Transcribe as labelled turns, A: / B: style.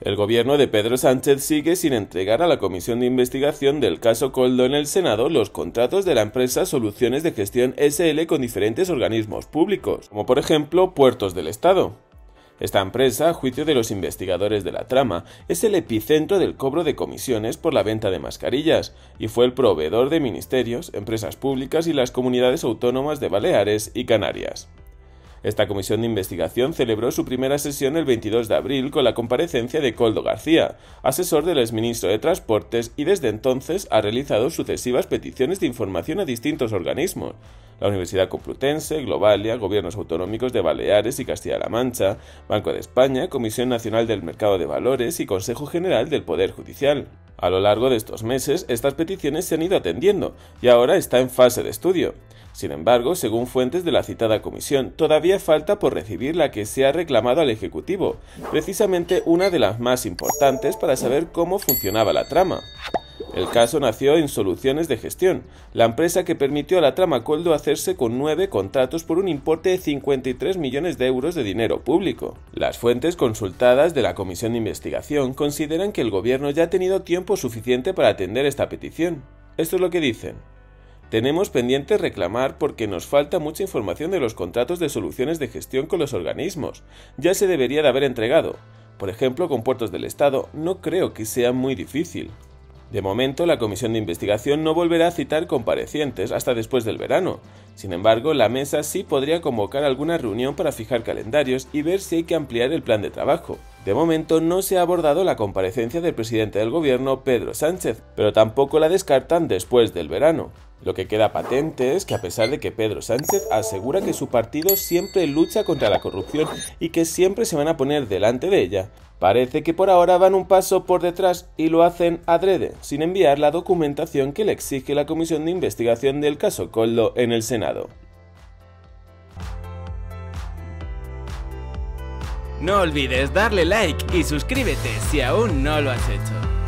A: El gobierno de Pedro Sánchez sigue sin entregar a la Comisión de Investigación del caso Coldo en el Senado los contratos de la empresa Soluciones de Gestión SL con diferentes organismos públicos, como por ejemplo Puertos del Estado. Esta empresa, a juicio de los investigadores de la trama, es el epicentro del cobro de comisiones por la venta de mascarillas y fue el proveedor de ministerios, empresas públicas y las comunidades autónomas de Baleares y Canarias. Esta comisión de investigación celebró su primera sesión el 22 de abril con la comparecencia de Coldo García, asesor del exministro de Transportes, y desde entonces ha realizado sucesivas peticiones de información a distintos organismos, la Universidad Complutense, Globalia, Gobiernos Autonómicos de Baleares y Castilla-La Mancha, Banco de España, Comisión Nacional del Mercado de Valores y Consejo General del Poder Judicial. A lo largo de estos meses, estas peticiones se han ido atendiendo y ahora está en fase de estudio. Sin embargo, según fuentes de la citada comisión, todavía falta por recibir la que se ha reclamado al Ejecutivo, precisamente una de las más importantes para saber cómo funcionaba la trama. El caso nació en Soluciones de Gestión, la empresa que permitió a la trama Coldo hacerse con nueve contratos por un importe de 53 millones de euros de dinero público. Las fuentes consultadas de la Comisión de Investigación consideran que el gobierno ya ha tenido tiempo suficiente para atender esta petición. Esto es lo que dicen. Tenemos pendiente reclamar porque nos falta mucha información de los contratos de soluciones de gestión con los organismos. Ya se debería de haber entregado. Por ejemplo, con puertos del Estado, no creo que sea muy difícil. De momento, la comisión de investigación no volverá a citar comparecientes hasta después del verano. Sin embargo, la mesa sí podría convocar alguna reunión para fijar calendarios y ver si hay que ampliar el plan de trabajo. De momento no se ha abordado la comparecencia del presidente del gobierno, Pedro Sánchez, pero tampoco la descartan después del verano. Lo que queda patente es que a pesar de que Pedro Sánchez asegura que su partido siempre lucha contra la corrupción y que siempre se van a poner delante de ella, parece que por ahora van un paso por detrás y lo hacen adrede, sin enviar la documentación que le exige la Comisión de Investigación del caso Coldo en el Senado.
B: No olvides darle like y suscríbete si aún no lo has hecho.